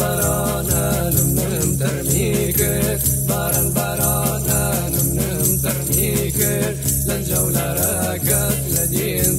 برانا بارن برانا نمنم ترميكر لن جولة راكت لدين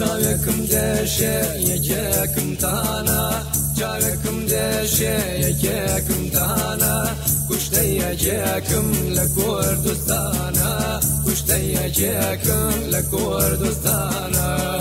Çavekım deşe yekekim tana. Çavekım deşe yekekim tana. Kuşta yekekim le Kurdistana Kuşta yekekim le Kurdistana